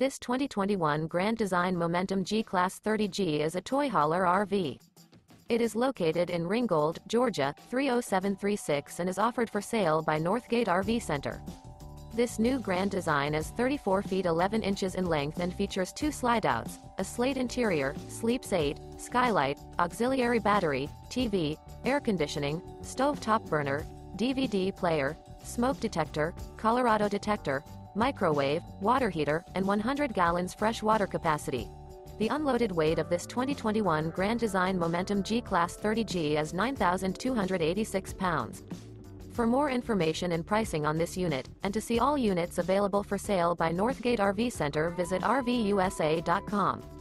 This 2021 Grand Design Momentum G-Class 30G is a toy hauler RV. It is located in Ringgold, Georgia, 30736 and is offered for sale by Northgate RV Center. This new Grand Design is 34 feet 11 inches in length and features two slide-outs, a slate interior, sleeps 8, skylight, auxiliary battery, TV, air conditioning, stove top burner, DVD player, smoke detector, Colorado detector, microwave, water heater, and 100 gallons fresh water capacity. The unloaded weight of this 2021 Grand Design Momentum G-Class 30G is 9,286 pounds. For more information and pricing on this unit, and to see all units available for sale by Northgate RV Center visit RVUSA.com.